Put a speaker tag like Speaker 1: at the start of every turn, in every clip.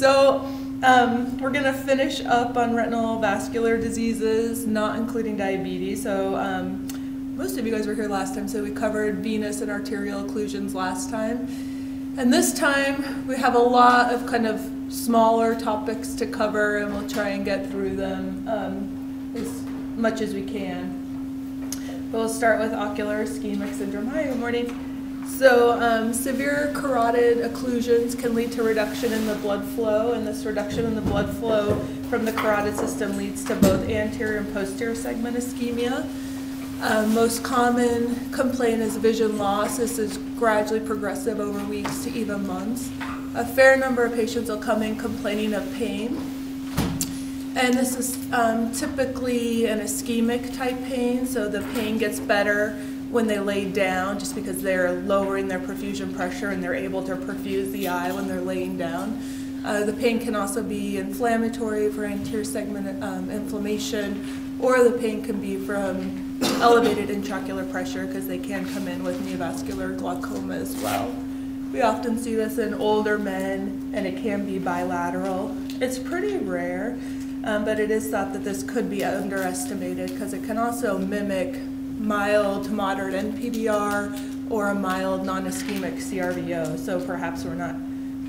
Speaker 1: So um, we're going to finish up on retinal vascular diseases, not including diabetes. So um, most of you guys were here last time, so we covered venous and arterial occlusions last time. And this time we have a lot of kind of smaller topics to cover, and we'll try and get through them um, as much as we can. We'll start with ocular ischemic syndrome. Hi, good morning. So um, severe carotid occlusions can lead to reduction in the blood flow, and this reduction in the blood flow from the carotid system leads to both anterior and posterior segment ischemia. Uh, most common complaint is vision loss. This is gradually progressive over weeks to even months. A fair number of patients will come in complaining of pain. And this is um, typically an ischemic type pain, so the pain gets better when they lay down just because they're lowering their perfusion pressure and they're able to perfuse the eye when they're laying down. Uh, the pain can also be inflammatory for anterior segment um, inflammation, or the pain can be from elevated intraocular pressure because they can come in with neovascular glaucoma as well. We often see this in older men, and it can be bilateral. It's pretty rare, um, but it is thought that this could be underestimated because it can also mimic mild to moderate NPDR or a mild non-ischemic CRVO. So perhaps we're not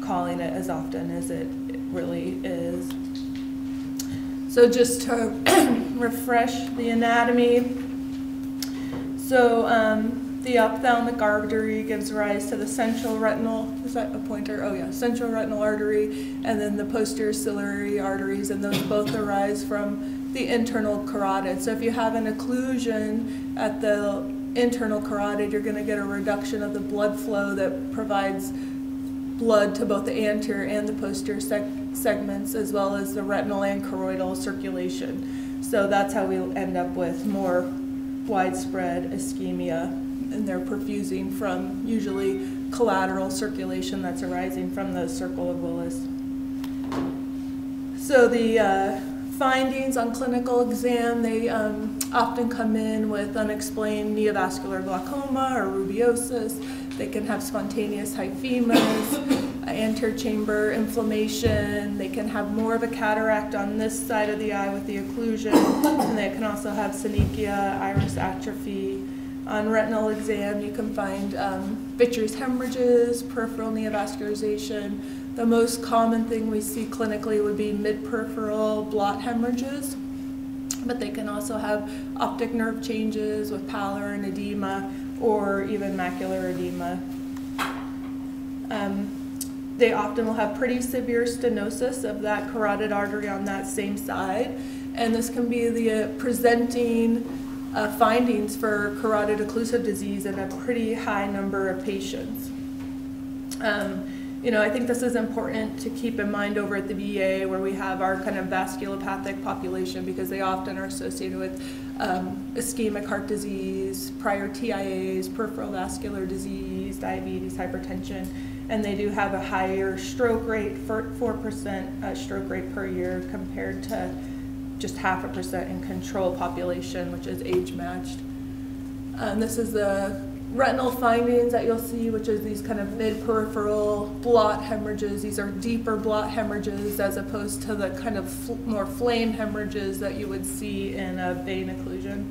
Speaker 1: calling it as often as it really is. So just to refresh the anatomy. So um, the ophthalmic artery gives rise to the central retinal, is that a pointer? Oh yeah, central retinal artery, and then the posterior ciliary arteries, and those both arise from the internal carotid. So if you have an occlusion at the internal carotid, you're going to get a reduction of the blood flow that provides blood to both the anterior and the posterior seg segments, as well as the retinal and choroidal circulation. So that's how we end up with more widespread ischemia, and they're perfusing from usually collateral circulation that's arising from the circle of Willis. So the uh, findings on clinical exam, they um, often come in with unexplained neovascular glaucoma or rubeosis. They can have spontaneous hyphemas, anterior chamber inflammation. They can have more of a cataract on this side of the eye with the occlusion, and they can also have synechia, iris atrophy. On retinal exam, you can find um, vitreous hemorrhages, peripheral neovascularization, the most common thing we see clinically would be mid-peripheral blot hemorrhages, but they can also have optic nerve changes with pallor and edema or even macular edema. Um, they often will have pretty severe stenosis of that carotid artery on that same side, and this can be the uh, presenting uh, findings for carotid occlusive disease in a pretty high number of patients. Um, you know, I think this is important to keep in mind over at the VA where we have our kind of vasculopathic population because they often are associated with um, ischemic heart disease, prior TIAs, peripheral vascular disease, diabetes, hypertension, and they do have a higher stroke rate, 4% uh, stroke rate per year compared to just half a percent in control population, which is age matched. Um, this is the retinal findings that you'll see, which is these kind of mid-peripheral blot hemorrhages. These are deeper blot hemorrhages as opposed to the kind of fl more flame hemorrhages that you would see in a vein occlusion.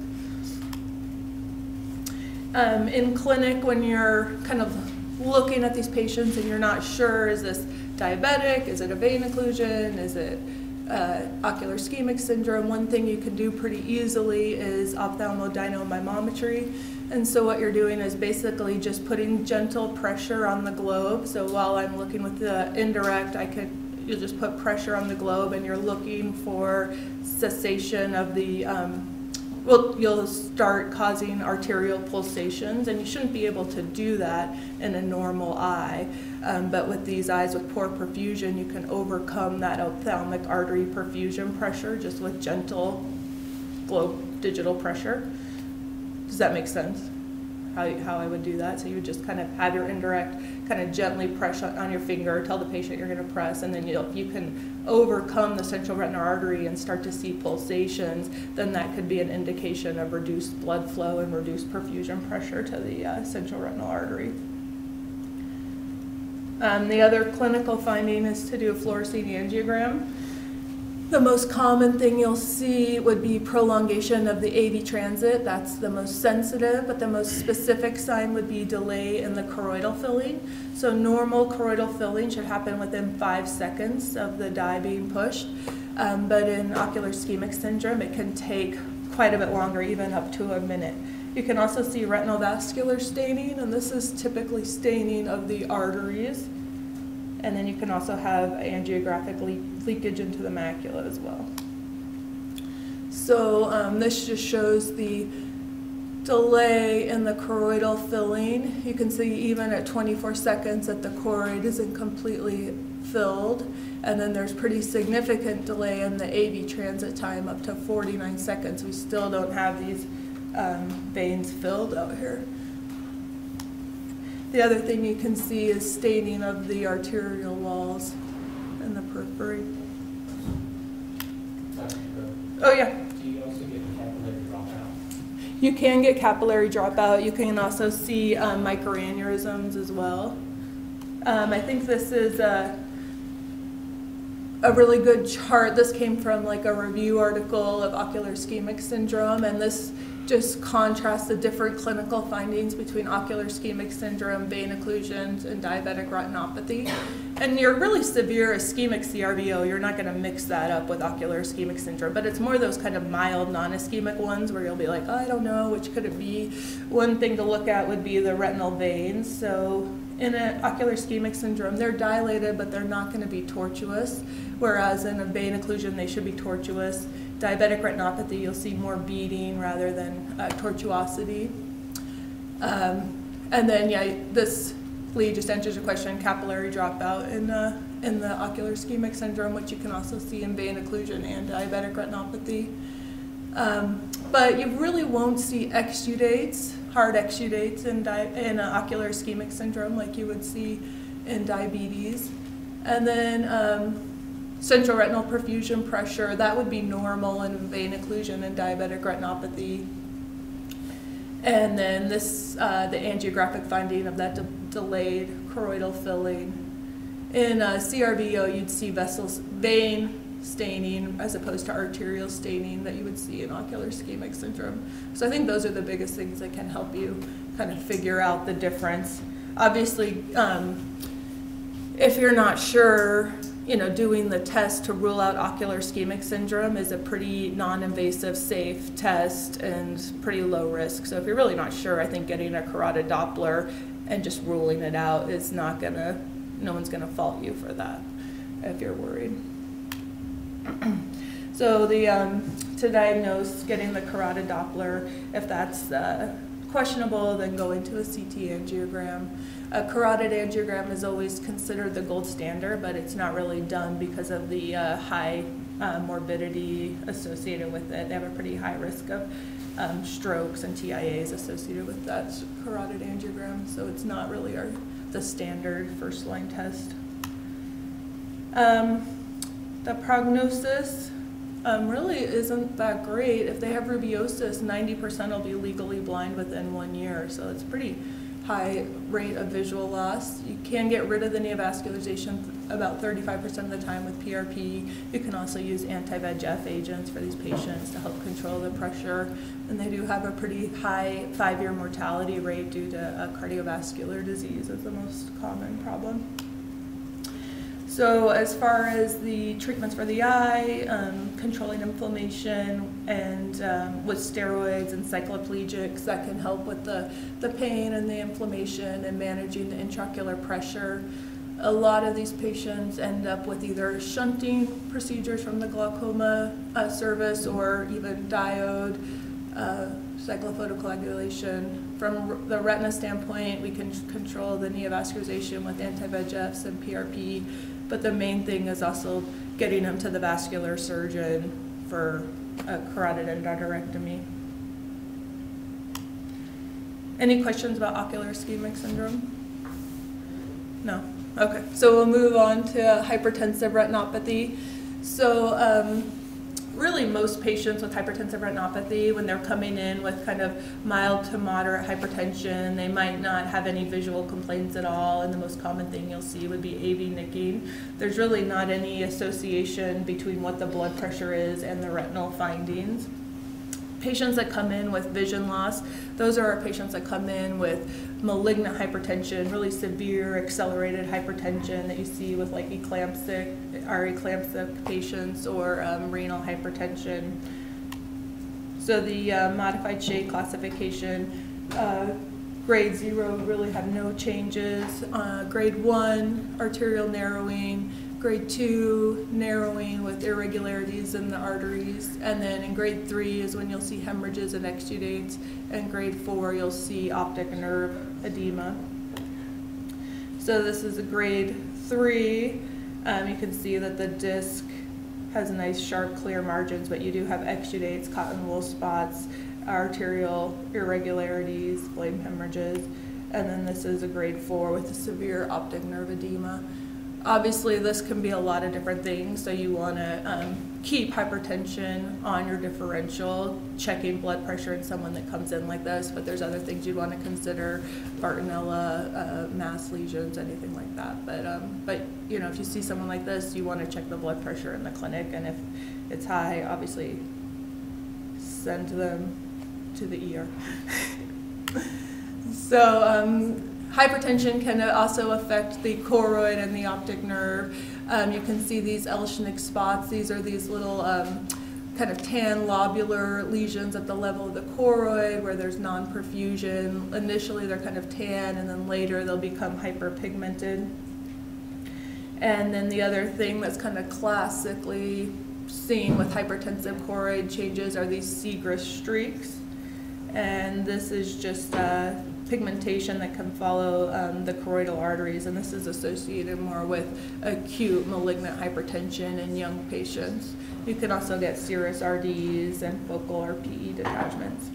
Speaker 1: Um, in clinic, when you're kind of looking at these patients and you're not sure, is this diabetic, is it a vein occlusion, is it uh, ocular ischemic syndrome, one thing you can do pretty easily is ophthalmodynamometry. And so what you're doing is basically just putting gentle pressure on the globe. So while I'm looking with the indirect, I could you just put pressure on the globe and you're looking for cessation of the um, well, you'll start causing arterial pulsations, and you shouldn't be able to do that in a normal eye. Um, but with these eyes with poor perfusion, you can overcome that ophthalmic artery perfusion pressure just with gentle globe digital pressure. Does that make sense? How, how I would do that. So you would just kind of have your indirect kind of gently press on your finger, tell the patient you're going to press, and then you you can overcome the central retinal artery and start to see pulsations. Then that could be an indication of reduced blood flow and reduced perfusion pressure to the uh, central retinal artery. Um, the other clinical finding is to do a fluorescein angiogram. The most common thing you'll see would be prolongation of the AV transit. That's the most sensitive, but the most specific sign would be delay in the choroidal filling. So normal choroidal filling should happen within five seconds of the dye being pushed. Um, but in ocular ischemic syndrome, it can take quite a bit longer, even up to a minute. You can also see retinal vascular staining, and this is typically staining of the arteries. And then you can also have angiographic le leakage into the macula as well. So um, this just shows the delay in the choroidal filling. You can see even at 24 seconds that the choroid isn't completely filled. And then there's pretty significant delay in the AV transit time up to 49 seconds. We still don't have these um, veins filled out here. The other thing you can see is staining of the arterial walls and the periphery. Oh, yeah.
Speaker 2: Do you also get capillary dropout?
Speaker 1: You can get capillary dropout. You can also see um, microaneurysms as well. Um, I think this is a, a really good chart. This came from like a review article of ocular ischemic syndrome, and this just contrast the different clinical findings between ocular ischemic syndrome, vein occlusions, and diabetic retinopathy. And your really severe ischemic CRVO, you're not going to mix that up with ocular ischemic syndrome, but it's more those kind of mild non-ischemic ones where you'll be like, oh, I don't know, which could it be? One thing to look at would be the retinal veins. So in an ocular ischemic syndrome, they're dilated, but they're not going to be tortuous, whereas in a vein occlusion, they should be tortuous diabetic retinopathy, you'll see more beading rather than uh, tortuosity. Um, and then, yeah, this Lee just answers your question, capillary dropout in, uh, in the ocular ischemic syndrome, which you can also see in vein occlusion and diabetic retinopathy. Um, but you really won't see exudates, hard exudates in, in uh, ocular ischemic syndrome like you would see in diabetes. And then um, central retinal perfusion pressure, that would be normal in vein occlusion and diabetic retinopathy. And then this, uh, the angiographic finding of that de delayed choroidal filling. In uh, CRVO, you'd see vessels, vein staining as opposed to arterial staining that you would see in ocular ischemic syndrome. So I think those are the biggest things that can help you kind of figure out the difference. Obviously, um, if you're not sure you know, doing the test to rule out ocular ischemic syndrome is a pretty non-invasive, safe test and pretty low risk. So if you're really not sure, I think getting a carotid Doppler and just ruling it out is not gonna, no one's gonna fault you for that if you're worried. so the, um, to diagnose getting the carotid Doppler, if that's uh, questionable, then go into a CT angiogram. A carotid angiogram is always considered the gold standard, but it's not really done because of the uh, high uh, morbidity associated with it. They have a pretty high risk of um, strokes and TIAs associated with that carotid angiogram, so it's not really our, the standard first line test. Um, the prognosis um, really isn't that great. If they have rubeosis, 90% will be legally blind within one year, so it's pretty high rate of visual loss. You can get rid of the neovascularization about 35% of the time with PRP. You can also use anti-VEGF agents for these patients to help control the pressure. And they do have a pretty high five-year mortality rate due to cardiovascular disease as the most common problem. So as far as the treatments for the eye, um, controlling inflammation, and um, with steroids and cycloplegics, that can help with the, the pain and the inflammation and managing the intraocular pressure. A lot of these patients end up with either shunting procedures from the glaucoma uh, service or even diode, uh, cyclophotocoagulation. From the retina standpoint, we can control the neovascularization with anti-VEGFs and PRP but the main thing is also getting them to the vascular surgeon for a carotid endarterectomy. Any questions about ocular ischemic syndrome? No? Okay, so we'll move on to hypertensive retinopathy. So um, really most patients with hypertensive retinopathy, when they're coming in with kind of mild to moderate hypertension, they might not have any visual complaints at all, and the most common thing you'll see would be AV nicking. There's really not any association between what the blood pressure is and the retinal findings. Patients that come in with vision loss, those are our patients that come in with malignant hypertension, really severe accelerated hypertension that you see with like eclamptic, our eclamptic patients or um, renal hypertension. So the uh, modified Scheie classification, uh, grade zero really have no changes. Uh, grade one, arterial narrowing, Grade two, narrowing with irregularities in the arteries. And then in grade three is when you'll see hemorrhages and exudates. And grade four, you'll see optic nerve edema. So this is a grade three. Um, you can see that the disc has nice, sharp, clear margins, but you do have exudates, cotton wool spots, arterial irregularities, flame hemorrhages. And then this is a grade four with a severe optic nerve edema. Obviously, this can be a lot of different things, so you want to um, keep hypertension on your differential, checking blood pressure in someone that comes in like this, but there's other things you'd want to consider, Bartonella, uh, mass lesions, anything like that. But, um, but, you know, if you see someone like this, you want to check the blood pressure in the clinic, and if it's high, obviously send them to the ER. so, um, Hypertension can also affect the choroid and the optic nerve. Um, you can see these Elschnig spots. These are these little um, kind of tan lobular lesions at the level of the choroid where there's non-perfusion. Initially they're kind of tan and then later they'll become hyperpigmented. And then the other thing that's kind of classically seen with hypertensive choroid changes are these Siegrist streaks. And this is just uh, pigmentation that can follow um, the choroidal arteries, and this is associated more with acute malignant hypertension in young patients. You can also get serous RDs and focal or PE detachments.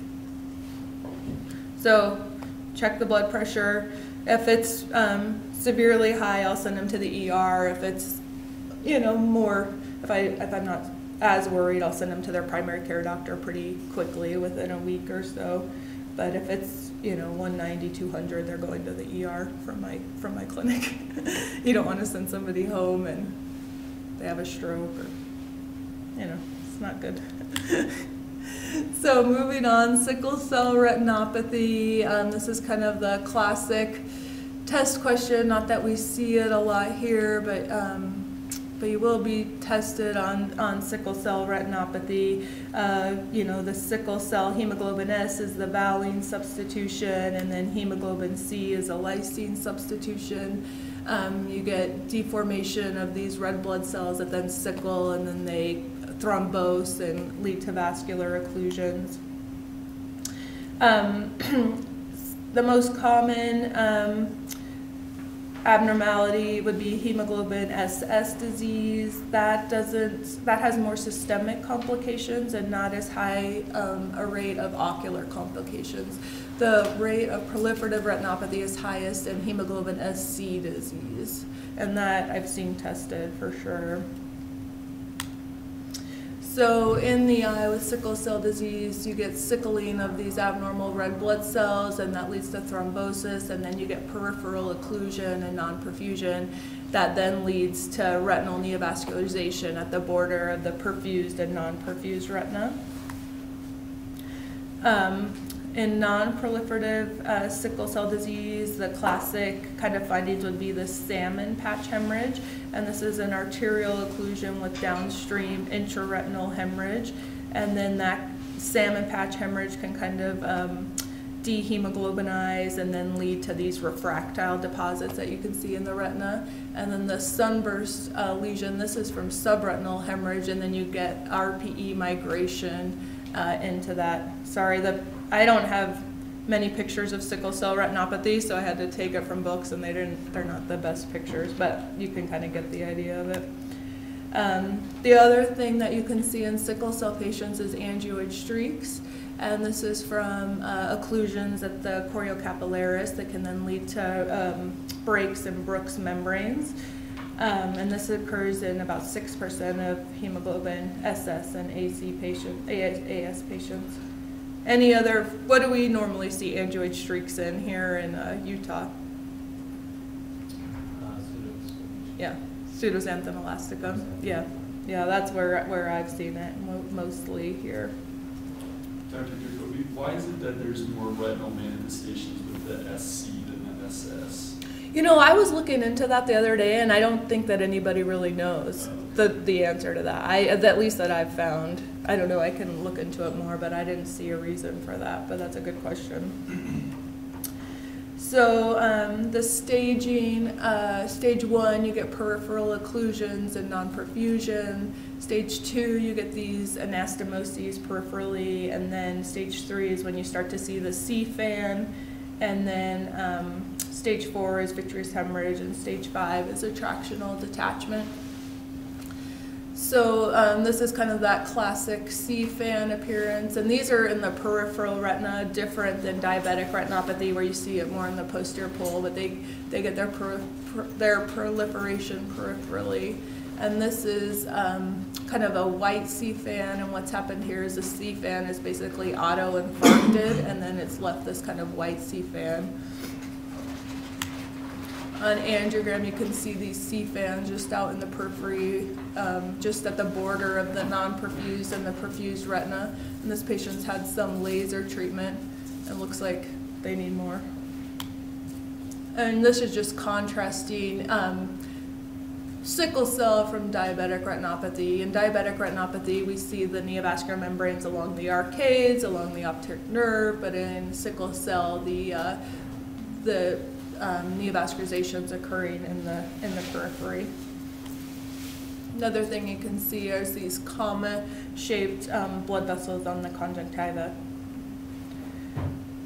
Speaker 1: So check the blood pressure. If it's um, severely high, I'll send them to the ER. If it's, you know, more, if, I, if I'm not as worried, I'll send them to their primary care doctor pretty quickly within a week or so. But if it's, you know, 190, 200, they're going to the ER from my, from my clinic. you don't want to send somebody home and they have a stroke or, you know, it's not good. so moving on, sickle cell retinopathy. Um, this is kind of the classic test question, not that we see it a lot here, but um, you will be tested on, on sickle cell retinopathy. Uh, you know, the sickle cell hemoglobin S is the valine substitution, and then hemoglobin C is a lysine substitution. Um, you get deformation of these red blood cells that then sickle, and then they thrombose and lead to vascular occlusions. Um, the most common um, abnormality would be hemoglobin SS disease. That doesn't, that has more systemic complications and not as high um, a rate of ocular complications. The rate of proliferative retinopathy is highest in hemoglobin SC disease, and that I've seen tested for sure. So in the eye with sickle cell disease, you get sickling of these abnormal red blood cells, and that leads to thrombosis, and then you get peripheral occlusion and non-perfusion. That then leads to retinal neovascularization at the border of the perfused and non-perfused retina. Um, in non-proliferative uh, sickle cell disease, the classic kind of findings would be the salmon patch hemorrhage, and this is an arterial occlusion with downstream intraretinal hemorrhage, and then that salmon patch hemorrhage can kind of um, dehemoglobinize and then lead to these refractile deposits that you can see in the retina. And then the sunburst uh, lesion, this is from subretinal hemorrhage, and then you get RPE migration uh, into that. Sorry, the I don't have many pictures of sickle cell retinopathy, so I had to take it from books, and they didn't. They're not the best pictures, but you can kind of get the idea of it. Um, the other thing that you can see in sickle cell patients is angioid streaks, and this is from uh, occlusions at the choriocapillaris that can then lead to um, breaks in Bruch's membranes. Um, and this occurs in about 6% of hemoglobin SS and AC patient, AS, AS patients. Any other, what do we normally see angioid streaks in here in uh, Utah?
Speaker 2: Uh.
Speaker 1: Yeah, pseudoxanthoma elasticum. Yeah, yeah, that's where, where I've seen it mo- mostly here.
Speaker 3: Dr. Jacoby, why is it that there's more retinal manifestations with the SC than the SS?
Speaker 1: You know, I was looking into that the other day, and I don't think that anybody really knows the, the answer to that. I, at least that I've found. I don't know, I can look into it more, but I didn't see a reason for that, but that's a good question. So, um, the staging, uh, stage one, you get peripheral occlusions and non-perfusion. Stage two, you get these anastomoses peripherally, and then stage three is when you start to see the sea fan, and then um, stage four is vitreous hemorrhage, and stage five is attractional detachment. So um, this is kind of that classic sea fan appearance, and these are in the peripheral retina, different than diabetic retinopathy, where you see it more in the posterior pole, but they, they get their, per, per, their proliferation peripherally. And this is um, kind of a white sea fan, and what's happened here is the sea fan is basically auto-infarcted, and then it's left this kind of white sea fan. On angiogram, you can see these sea fans just out in the periphery, um, just at the border of the non-perfused and the perfused retina. And this patient's had some laser treatment. It looks like they need more. And this is just contrasting um, sickle cell from diabetic retinopathy. In diabetic retinopathy, we see the neovascular membranes along the arcades, along the optic nerve, but in sickle cell, the, uh, the um, neovascularizations occurring in the, in the periphery. Another thing you can see is these comma-shaped um, blood vessels on the conjunctiva.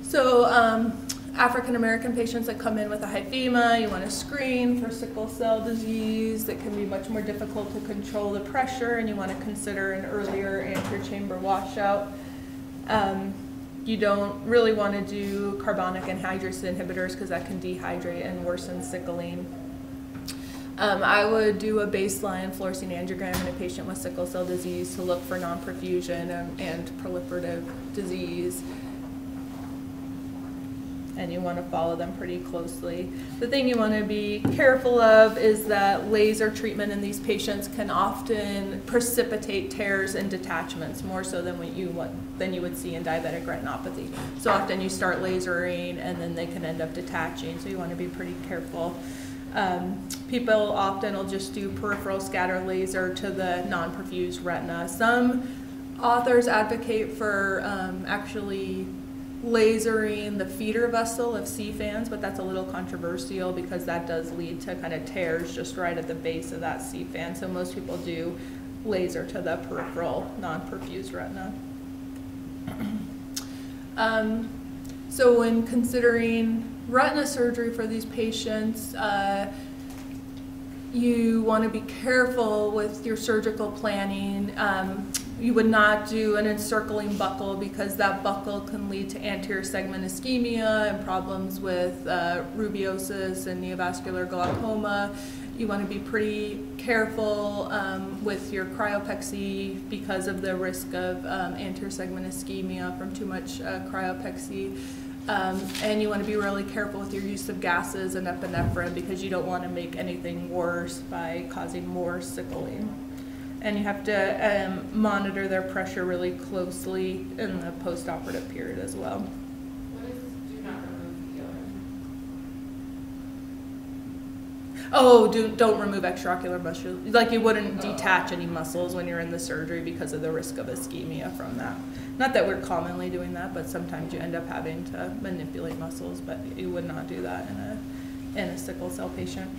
Speaker 1: So um, African American patients that come in with a hyphema, you want to screen for sickle cell disease. It can be much more difficult to control the pressure, and you want to consider an earlier anterior chamber washout. Um, you don't really want to do carbonic anhydrase inhibitors because that can dehydrate and worsen sickling. Um, I would do a baseline fluorescein angiogram in a patient with sickle cell disease to look for non-perfusion and, and proliferative disease and you want to follow them pretty closely. The thing you want to be careful of is that laser treatment in these patients can often precipitate tears and detachments more so than what you what, than you would see in diabetic retinopathy. So often you start lasering and then they can end up detaching. So you want to be pretty careful. Um, people often will just do peripheral scatter laser to the non-perfused retina. Some authors advocate for um, actually lasering the feeder vessel of sea fans, but that's a little controversial because that does lead to kind of tears just right at the base of that sea fan. So most people do laser to the peripheral non-perfused retina. um, so when considering retina surgery for these patients, uh, you want to be careful with your surgical planning. Um, you would not do an encircling buckle because that buckle can lead to anterior segment ischemia and problems with uh, rubeosis and neovascular glaucoma. You want to be pretty careful um, with your cryopexy because of the risk of um, anterior segment ischemia from too much uh, cryopexy. Um, and you want to be really careful with your use of gases and epinephrine because you don't want to make anything worse by causing more sickling. And you have to um, monitor their pressure really closely in the postoperative period as well.
Speaker 4: What is do not remove
Speaker 1: Oh, do, don't remove extraocular muscles. Like you wouldn't detach any muscles when you're in the surgery because of the risk of ischemia from that. Not that we're commonly doing that, but sometimes you end up having to manipulate muscles, but you would not do that in a, in a sickle cell patient.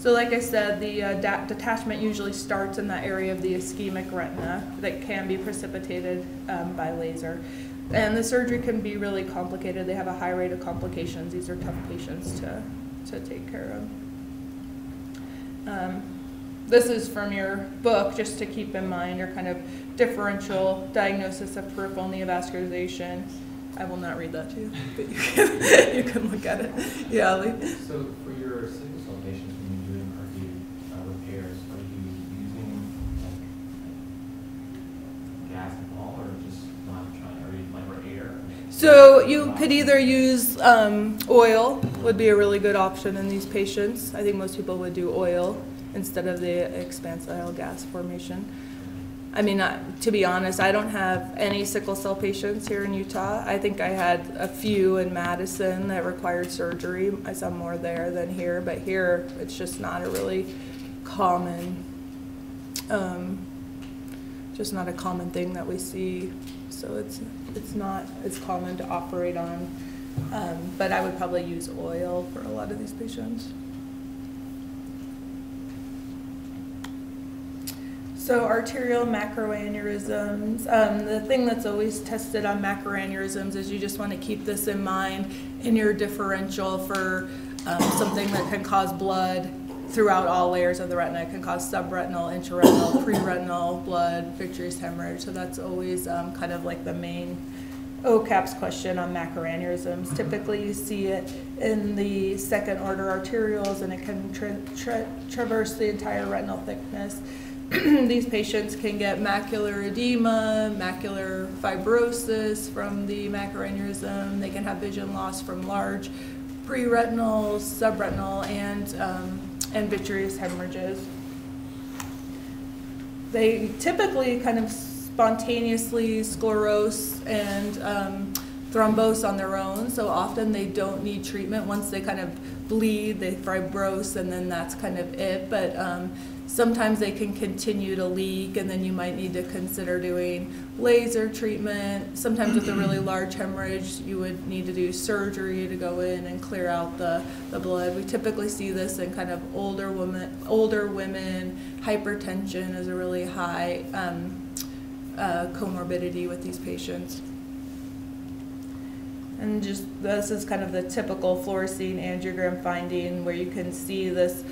Speaker 1: So like I said, the uh, detachment usually starts in that area of the ischemic retina that can be precipitated um, by laser. And the surgery can be really complicated. They have a high rate of complications. These are tough patients to, to take care of. Um, this is from your book, just to keep in mind your kind of differential diagnosis of peripheral neovascularization. I will not read that to you, but you can, you can look at it. Yeah, Lee.
Speaker 2: So for your sickle cell patients, when you're doing, are you
Speaker 1: So you could either use um, oil, would be a really good option in these patients. I think most people would do oil instead of the expansile gas formation. I mean, to be honest, I don't have any sickle cell patients here in Utah. I think I had a few in Madison that required surgery. I saw more there than here, but here it's just not a really common, um, just not a common thing that we see. So it's, it's not as common to operate on. Um, but I would probably use oil for a lot of these patients. So arterial macroaneurysms, um, the thing that's always tested on macroaneurysms is you just want to keep this in mind in your differential for um, something that can cause blood throughout all layers of the retina. It can cause subretinal, intraretinal, preretinal blood, vitreous hemorrhage. So that's always um, kind of like the main OKAPs question on macroaneurysms. Typically, you see it in the second order arterioles, and it can tra tra traverse the entire retinal thickness. These patients can get macular edema, macular fibrosis from the macroaneurysm. They can have vision loss from large preretinal, subretinal, and um, and vitreous hemorrhages. They typically kind of spontaneously sclerose and um, thrombose on their own, so often they don't need treatment. Once they kind of bleed, they fibrose, and then that's kind of it. But um, sometimes they can continue to leak, and then you might need to consider doing laser treatment. Sometimes with a really large hemorrhage, you would need to do surgery to go in and clear out the, the blood. We typically see this in kind of older women, older women. Hypertension is a really high um, uh, comorbidity with these patients. And just this is kind of the typical fluorescein angiogram finding where you can see this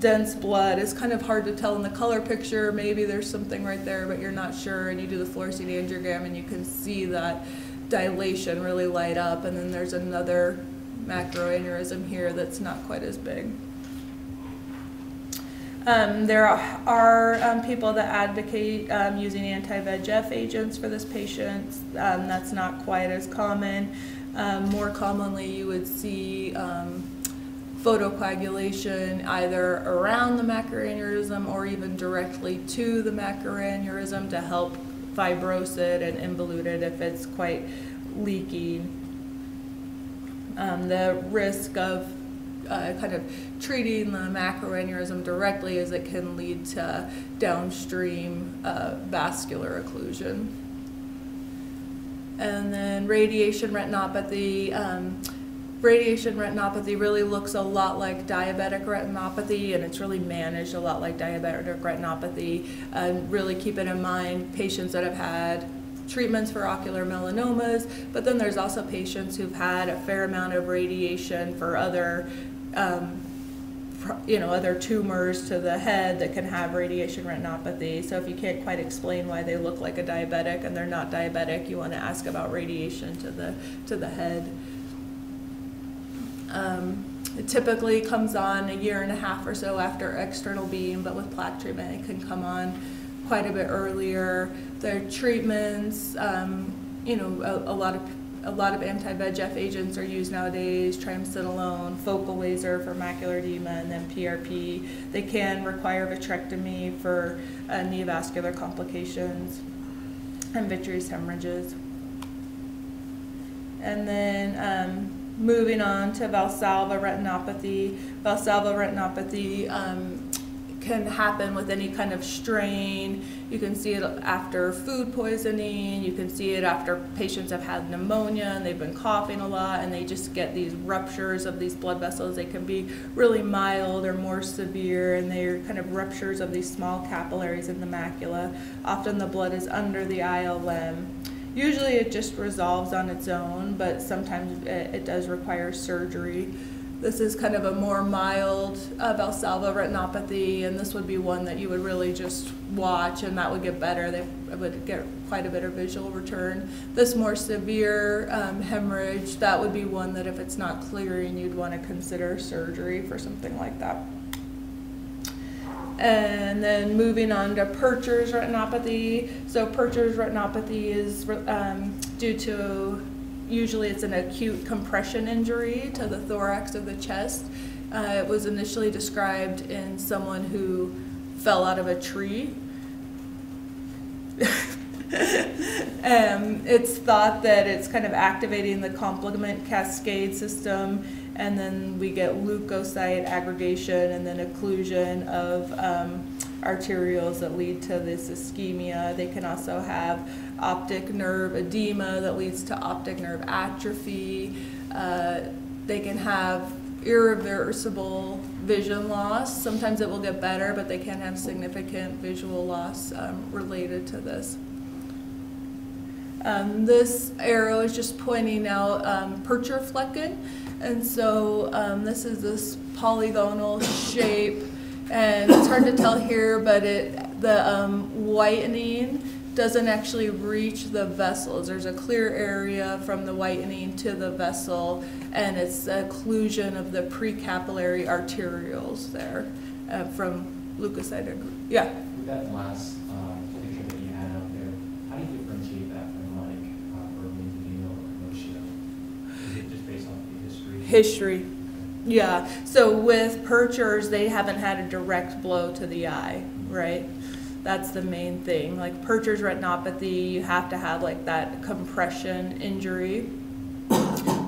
Speaker 1: dense blood. It's kind of hard to tell in the color picture. Maybe there's something right there, but you're not sure. And you do the fluorescein angiogram and you can see that dilation really light up. And then there's another macroaneurysm here that's not quite as big. Um, there are um, people that advocate um, using anti-VEGF agents for this patient. Um, that's not quite as common. Um, more commonly, you would see um, photocoagulation either around the macroaneurysm or even directly to the macroaneurysm to help fibrose it and involute it if it's quite leaking. the risk of uh, kind of treating the macroaneurysm directly is it can lead to downstream uh, vascular occlusion. And then radiation retinopathy. Um, radiation retinopathy really looks a lot like diabetic retinopathy and it's really managed a lot like diabetic retinopathy. And really keeping in mind, patients that have had treatments for ocular melanomas, but then there's also patients who've had a fair amount of radiation for other um, you know, other tumors to the head that can have radiation retinopathy. So if you can't quite explain why they look like a diabetic and they're not diabetic, you want to ask about radiation to the to the head. Um, it typically comes on a year and a half or so after external beam, but with plaque treatment, it can come on quite a bit earlier. Their treatments, um, you know, a, a lot of a lot of anti-VEGF agents are used nowadays, triamcinolone, focal laser for macular edema, and then PRP. They can require vitrectomy for uh, neovascular complications and vitreous hemorrhages. And then um, moving on to Valsalva retinopathy. Valsalva retinopathy um, can happen with any kind of strain. You can see it after food poisoning. You can see it after patients have had pneumonia and they've been coughing a lot and they just get these ruptures of these blood vessels. They can be really mild or more severe and they're kind of ruptures of these small capillaries in the macula. Often the blood is under the ILM. Usually it just resolves on its own, but sometimes it, it does require surgery. This is kind of a more mild uh, Valsalva retinopathy, and this would be one that you would really just watch, and that would get better. They would get quite a bit of visual return. This more severe um, hemorrhage, that would be one that if it's not clearing, you'd want to consider surgery for something like that. And then moving on to Purtscher's retinopathy. So Purtscher's retinopathy is um, due to usually it's an acute compression injury to the thorax of the chest. Uh, it was initially described in someone who fell out of a tree. um, it's thought that it's kind of activating the complement cascade system, and then we get leukocyte aggregation and then occlusion of um, arterioles that lead to this ischemia. They can also have optic nerve edema that leads to optic nerve atrophy. Uh, they can have irreversible vision loss. Sometimes it will get better, but they can have significant visual loss um, related to this. Um, this arrow is just pointing out um, Purtscher and so um, this is this polygonal shape, and it's hard to tell here, but it the um, whitening doesn't actually reach the vessels. There's a clear area from the whitening to the vessel, and it's the occlusion of the precapillary arterioles there uh, from leukocyte. Yeah.
Speaker 2: With that last uh, picture that you had up there, how do you differentiate that from like uh, urban lymphedema or commotio? Is it just based off the history?
Speaker 1: Yeah. So with Purtscher's, they haven't had a direct blow to the eye, right? That's the main thing. Like Purtscher's retinopathy, you have to have like that compression injury.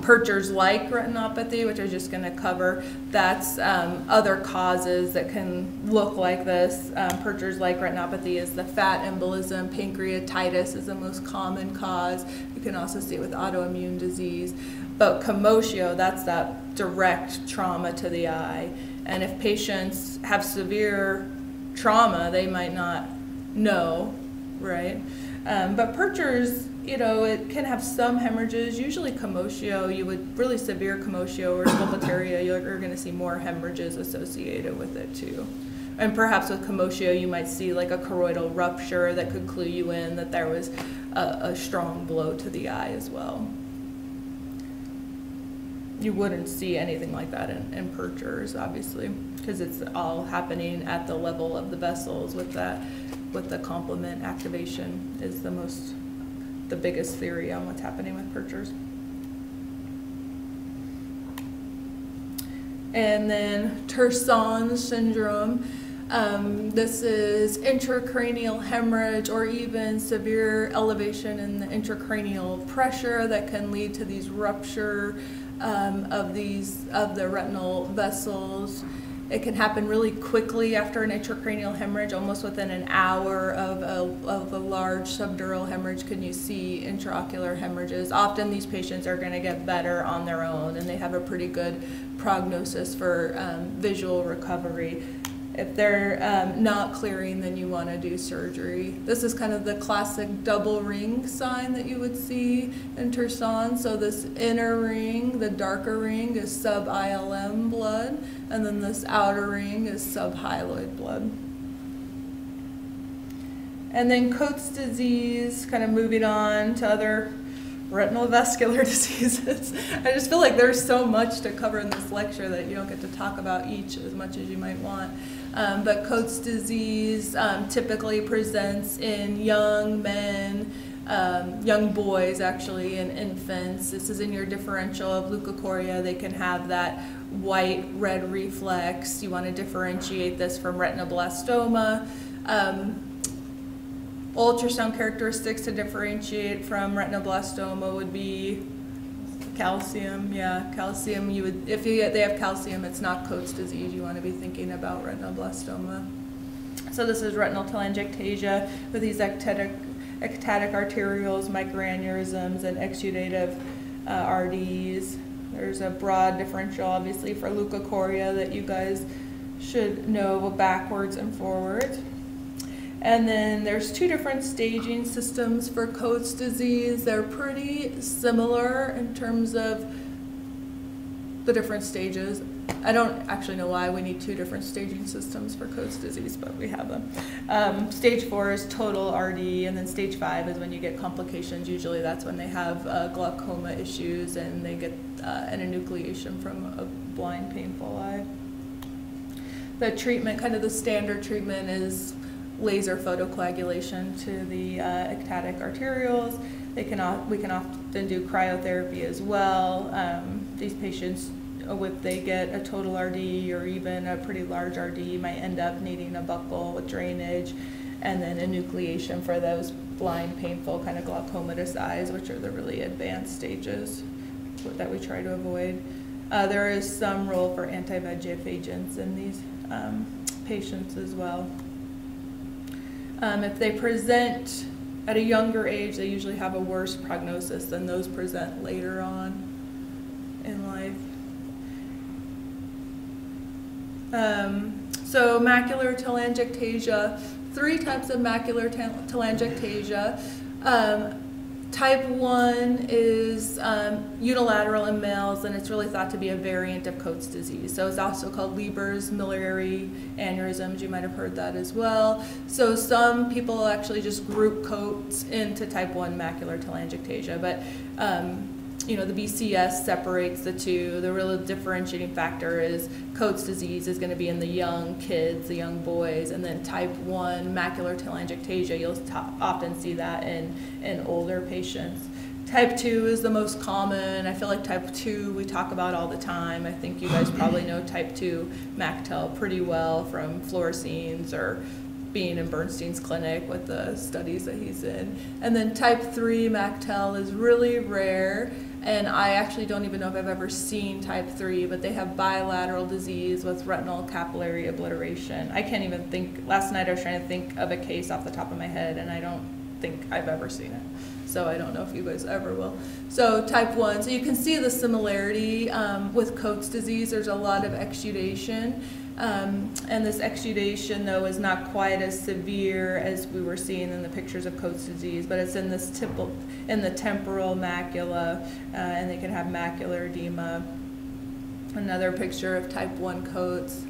Speaker 1: Purtscher's like retinopathy, which I'm just going to cover, that's um, other causes that can look like this. Um, Purtscher's like retinopathy is the fat embolism, pancreatitis is the most common cause. You can also see it with autoimmune disease. But commotio, that's that direct trauma to the eye. And if patients have severe trauma, they might not know, right? Um, but Purtscher's, you know, it can have some hemorrhages. Usually commotio, you would really severe commotio or sclopetaria, you're, you're going to see more hemorrhages associated with it too. And perhaps with commotio, you might see like a choroidal rupture that could clue you in that there was a, a strong blow to the eye as well. You wouldn't see anything like that in, in Purtscher's, obviously, because it's all happening at the level of the vessels with that, with the complement activation is the most the biggest theory on what's happening with Purtscher's. And then Terson syndrome. Um, this is intracranial hemorrhage or even severe elevation in the intracranial pressure that can lead to these rupture um, of these of the retinal vessels. It can happen really quickly after an intracranial hemorrhage, almost within an hour of a, of a large subdural hemorrhage can you see intraocular hemorrhages. Often these patients are going to get better on their own and they have a pretty good prognosis for um, visual recovery. If they're um, not clearing, then you want to do surgery. This is kind of the classic double ring sign that you would see in Terson. So this inner ring, the darker ring, is sub-ILM blood, and then this outer ring is subhyaloid blood. And then Coats disease, kind of moving on to other retinal vascular diseases. I just feel like there's so much to cover in this lecture that you don't get to talk about each as much as you might want. Um, but Coats disease um, typically presents in young men, um, young boys actually, and infants. This is in your differential of leukocoria. They can have that white red reflex. You want to differentiate this from retinoblastoma. Ultrasound characteristics to differentiate from retinoblastoma would be calcium, yeah, calcium. You would, if you, they have calcium, it's not Coats disease. You want to be thinking about retinoblastoma. So this is retinal telangiectasia with these ectatic, ectatic arterioles, microaneurysms, and exudative uh, RDs. There's a broad differential, obviously, for leukocoria that you guys should know backwards and forwards. And then there's two different staging systems for Coats disease. They're pretty similar in terms of the different stages. I don't actually know why we need two different staging systems for Coats disease, but we have them. Um, stage four is total RD, and then stage five is when you get complications. Usually that's when they have uh, glaucoma issues and they get uh, an enucleation from a blind, painful eye. The treatment, kind of the standard treatment is laser photocoagulation to the uh, ectatic arterioles. They can, we can often do cryotherapy as well. Um, These patients, uh, if they get a total RD or even a pretty large RD, might end up needing a buckle with drainage and then enucleation for those blind, painful kind of glaucomatous eyes, which are the really advanced stages that we try to avoid. Uh, There is some role for anti-VEGF agents in these um, patients as well. Um, if they present at a younger age, they usually have a worse prognosis than those present later on in life. Um, so macular telangiectasia, three types of macular tel- telangiectasia. Um, type 1 is um, unilateral in males, and it's really thought to be a variant of Coats disease. So it's also called Leber's miliary aneurysms. You might have heard that as well. So some people actually just group Coats into type 1 macular telangiectasia, but um, you know, the BCS separates the two. The real differentiating factor is Coats disease is going to be in the young kids, the young boys, and then type 1 macular telangiectasia, you'll often see that in, in older patients. Type 2 is the most common. I feel like type 2 we talk about all the time. I think you guys probably know type 2 MACTEL pretty well from fluoresceins or being in Bernstein's clinic with the studies that he's in. And then type 3 MACTEL is really rare, and I actually don't even know if I've ever seen type 3, but they have bilateral disease with retinal capillary obliteration. I can't even think, last night I was trying to think of a case off the top of my head, and I don't think I've ever seen it. So I don't know if you guys ever will. So type 1, so you can see the similarity um, with Coats disease. There's a lot of exudation. Um, and this exudation, though, is not quite as severe as we were seeing in the pictures of Coats disease, but it's in this tipple, in the temporal macula, uh, and they can have macular edema. Another picture of type 1 Coats.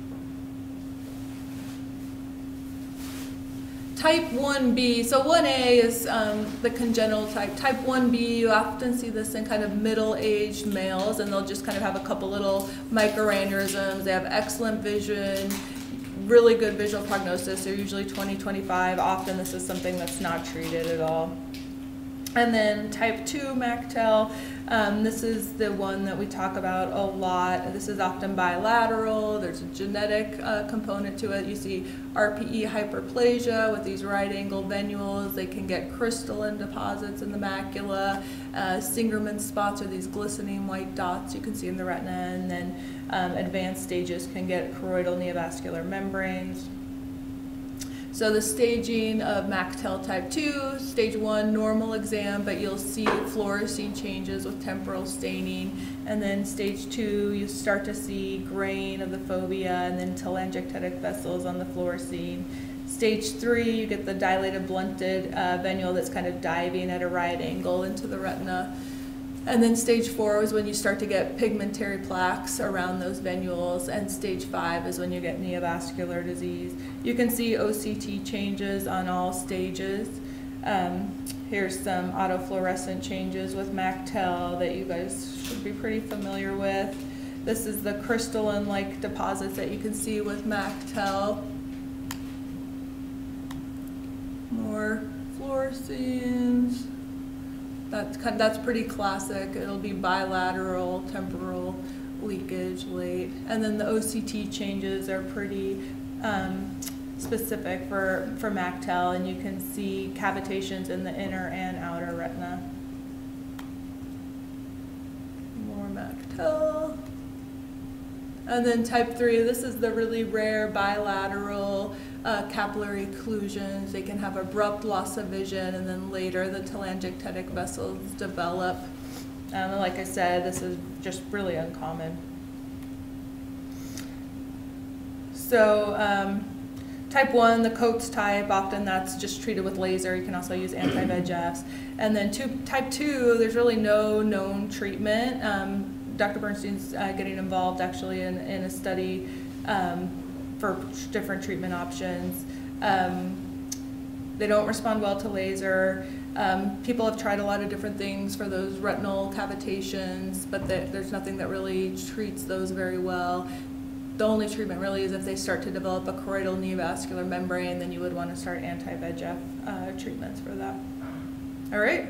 Speaker 1: Type 1B, so 1A is um, the congenital type. Type 1B, you often see this in kind of middle-aged males, and they'll just kind of have a couple little microaneurysms. They have excellent vision, really good visual prognosis. They're usually 20, 25. Often this is something that's not treated at all. And then type 2 MACTEL, um, this is the one that we talk about a lot. This is often bilateral. There's a genetic uh, component to it. You see RPE hyperplasia with these right angle venules. They can get crystalline deposits in the macula. Uh, Singerman spots are these glistening white dots you can see in the retina. And then um, advanced stages can get choroidal neovascular membranes. So the staging of MACTEL type 2, stage 1 normal exam, but you'll see fluorescein changes with temporal staining. And then stage 2, you start to see grain of the fovea and then telangiectatic vessels on the fluorescein. Stage 3, you get the dilated blunted uh, venule that's kind of diving at a right angle into the retina. And then stage four is when you start to get pigmentary plaques around those venules, and stage five is when you get neovascular disease. You can see OCT changes on all stages. Um, here's some autofluorescent changes with MACTEL that you guys should be pretty familiar with. This is the crystalline-like deposits that you can see with MACTEL. More fluoresceins. That's kind that's pretty classic. It'll be bilateral temporal leakage late, and then the OCT changes are pretty um, specific for for MACTEL, and you can see cavitations in the inner and outer retina. More MACTEL. And then type 3, this is the really rare bilateral uh, capillary occlusions. They can have abrupt loss of vision, and then later the telangiectatic vessels develop. Um, and like I said, this is just really uncommon. So, um, type 1, the Coats type, often that's just treated with laser. You can also use anti VEGFs. And then two, type 2, there's really no known treatment. Um, Dr. Bernstein's uh, getting involved actually in, in a study um, for different treatment options. Um, they don't respond well to laser. Um, people have tried a lot of different things for those retinal cavitations, but the, there's nothing that really treats those very well. The only treatment really is if they start to develop a choroidal neovascular membrane, then you would want to start anti-VEGF uh, treatments for that. All right.